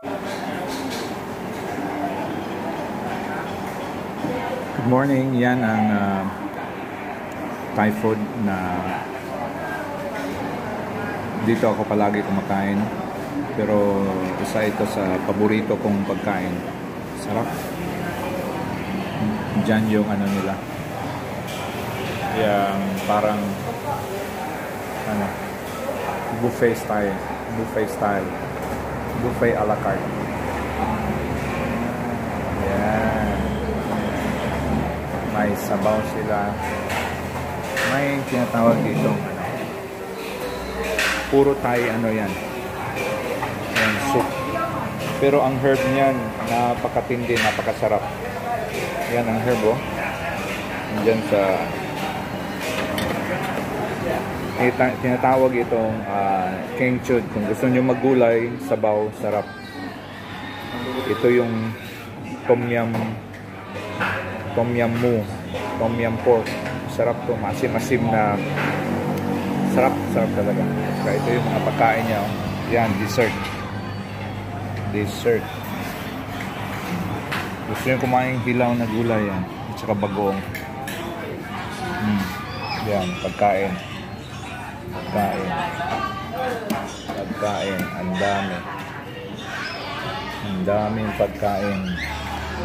Good morning. Yan ang uh, Thai food na dito ako palagi kumakain. Pero isa ito sa paborito kong pagkain. Sarap. Diyan yung ano nila. Yung parang ano buffet style. Buffet style. Buffet a la carte. Yan. May sabaw sila. May tinatawag dito. Puro Thai ano yan. Yan, soup. Pero ang herb niyan, napakatindi, napakasarap. Yan ang herb, oh. Diyan sa... Ta- tinatawag itong uh, King Chud. Kung gusto nyo maggulay, sabaw, sarap. Ito yung Tom Yum Tom Yum Mu Tom Yum Pork. Sarap to, masim-masim na sarap, sarap talaga. Kaya ito yung mga pagkain niya. oh. Yan, dessert. Dessert. Gusto nyo kumain hilaw na gulay yan. At saka bagong. Hmm. Yan, pagkain. Pagkain. Pagkain. Ang dami. Ang daming pagkain.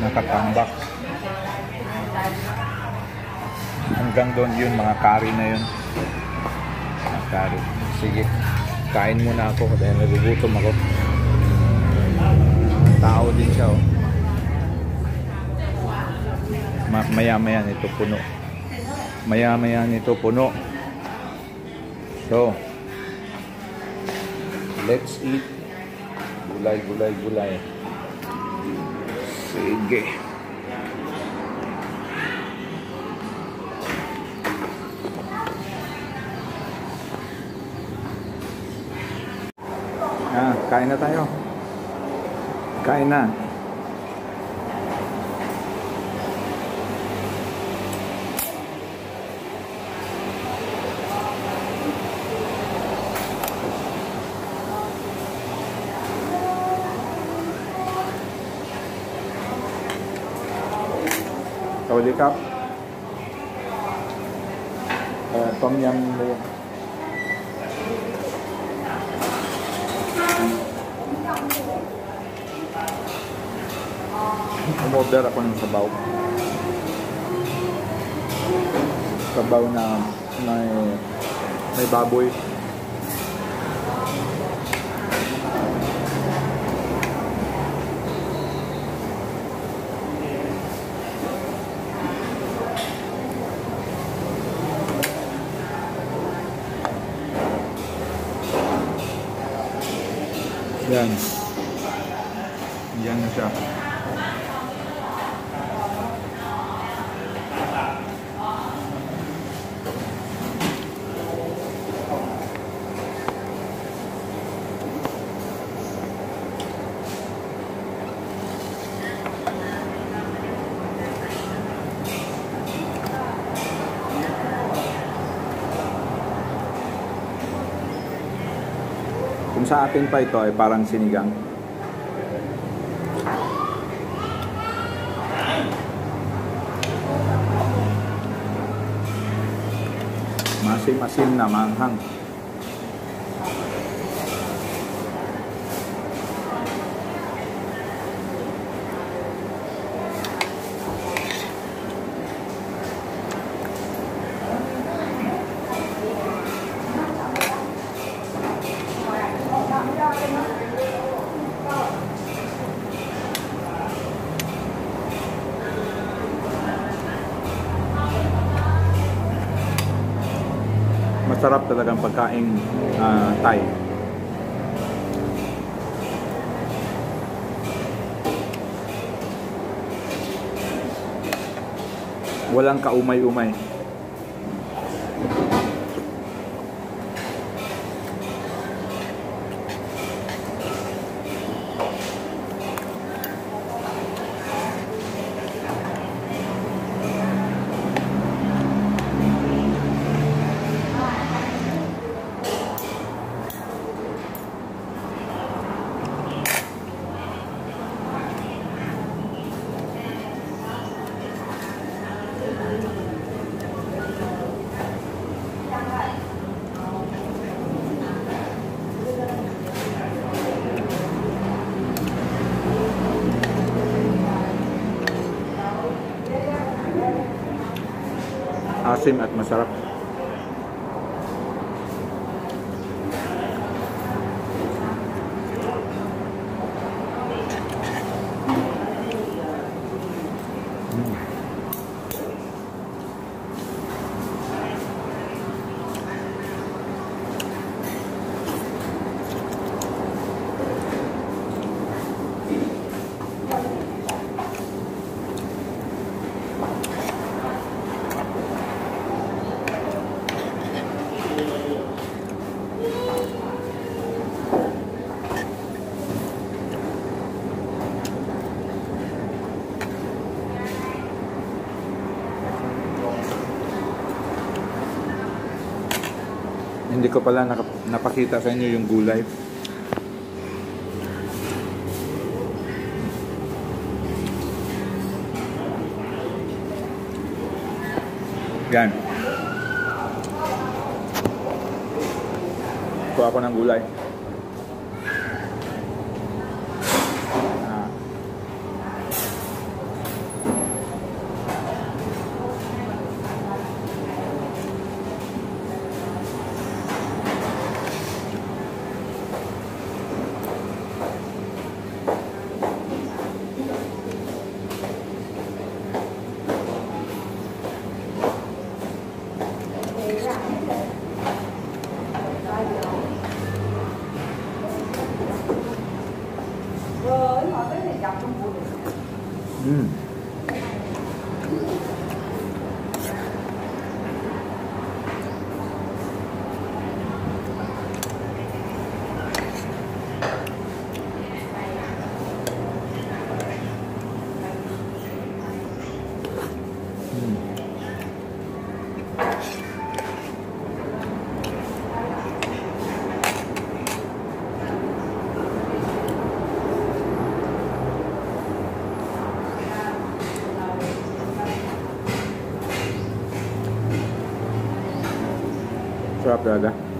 Nakatambak. Hanggang doon yun, mga curry na yun. Mga curry. Sige, kain muna ako dahil nagugutom ako. Tao din siya, oh. Ma- maya-maya nito puno. Maya-maya nito puno. So, let's eat. Gulay, gulay, gulay. Sige. Ah, kain na tayo. Kain na. Sawadee Cup. Uh, tom yum noodle. Umorder ako ng sabaw. Sabaw na may may baboy. Yan. Yan na siya. Kung sa atin pa ito ay parang sinigang. Masim-masim na manghang. Masarap talagang pagkain ah, Thai. Walang kaumay-umay. Maasim at masarap. Hindi ko pala napakita sa inyo yung gulay. Yan. Kuha ako ng gulay. Mm. Sarap talaga.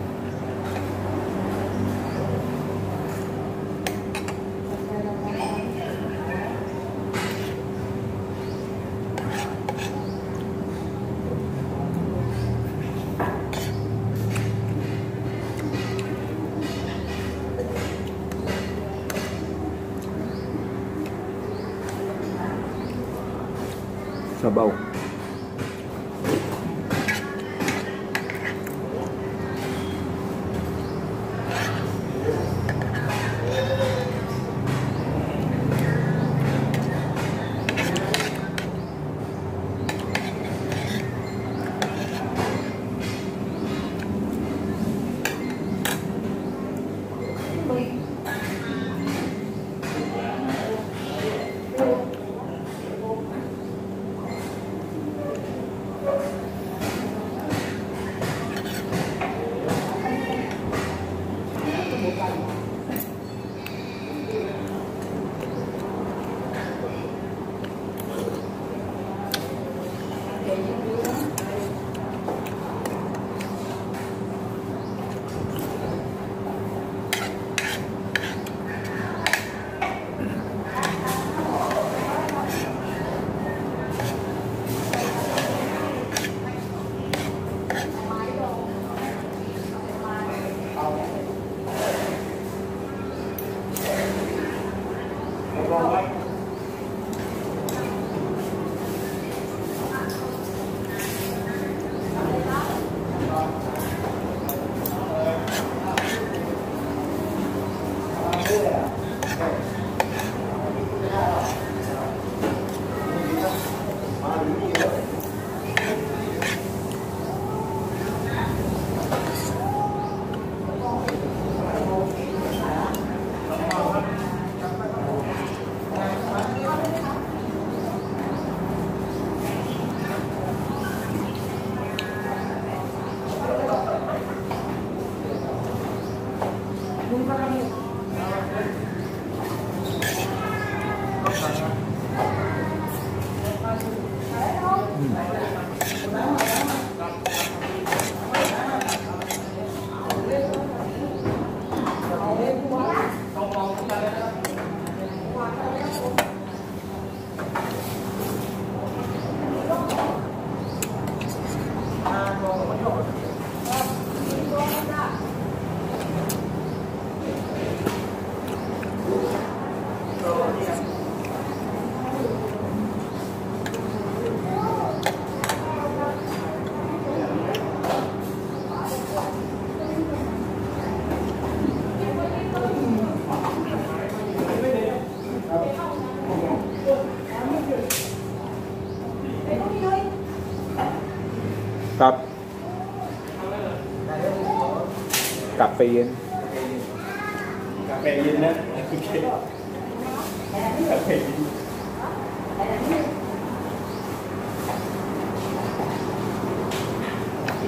Caffeine. Cafe yun na. Okay. Cafe yun.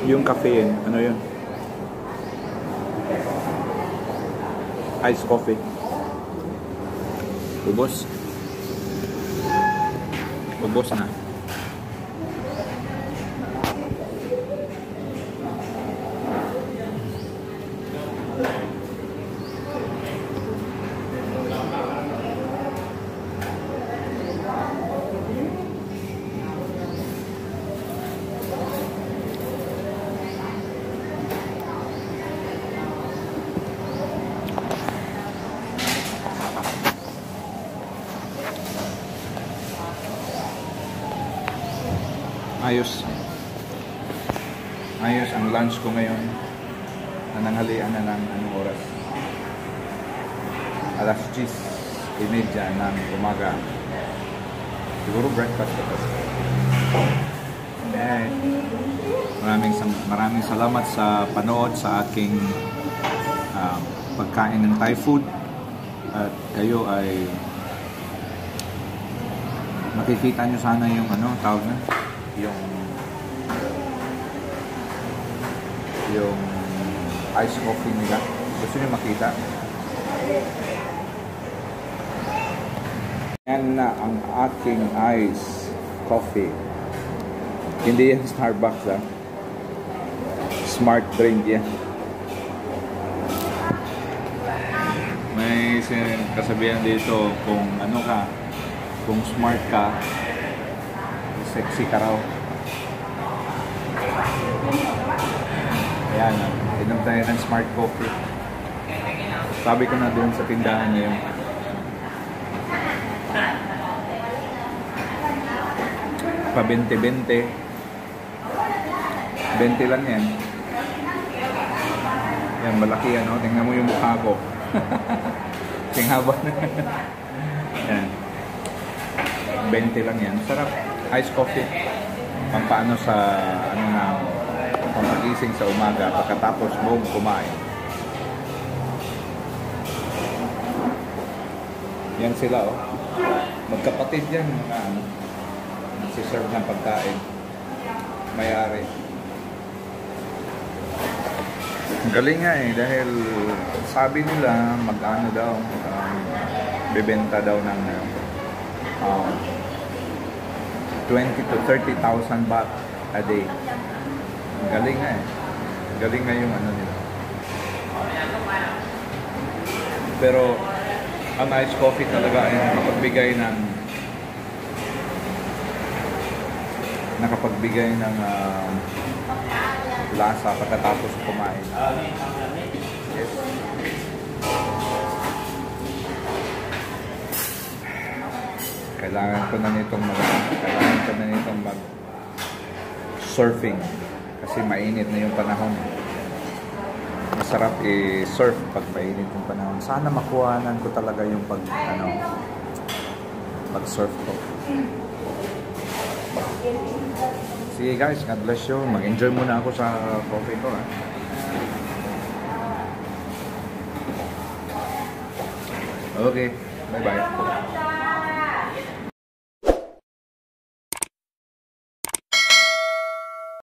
Yung caffeine, ano yun? Ice coffee. Ubos. Ubos na. Ayos. Ayos ang lunch ko ngayon. Nananghalian na ng anong oras? Alas 10. Imedya ng umaga. Siguro breakfast ko. Eh, maraming, maraming salamat sa panood sa aking ah, pagkain ng Thai food. At kayo ay makikita nyo sana yung ano, tawag na, yung yung ice coffee nila. Gusto nyo makita? Yan na ang aking ice coffee. Hindi yan Starbucks ha. Smart drink yan. May kasabihan dito kung ano ka, kung smart ka, sexy ka raw. Ayan, inom tayo ng smart coffee. Sabi ko na doon sa tindahan niya yung pa 20-20 20 lang yan. Yan malaki ano tingnan mo yung mukha ko. Ting haba na yan. 20 lang yan. Sarap ice coffee. Pampaano sa ano na pampagising sa umaga pagkatapos mo kumain. Yan sila oh. Magkapatid yan mga ano nagsiserve ng pagkain. May-ari. Galing nga eh dahil sabi nila mag-ano daw um, bebenta daw ng um, 20 to 30,000 baht a day galing nga eh galing nga yung ano nila pero ang ice coffee talaga ay nakapagbigay ng nakapagbigay ng um, lasa pagkatapos kumain. Yes. Kailangan ko na nitong mag kailangan ko na nitong mag surfing kasi mainit na yung panahon. Masarap i-surf pag mainit yung panahon. Sana makuhanan ko talaga yung pag ano pag surf ko. Sige guys, God bless you. Mag-enjoy muna ako sa coffee ko. Ha? Okay, bye-bye.